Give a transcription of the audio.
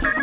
Bye.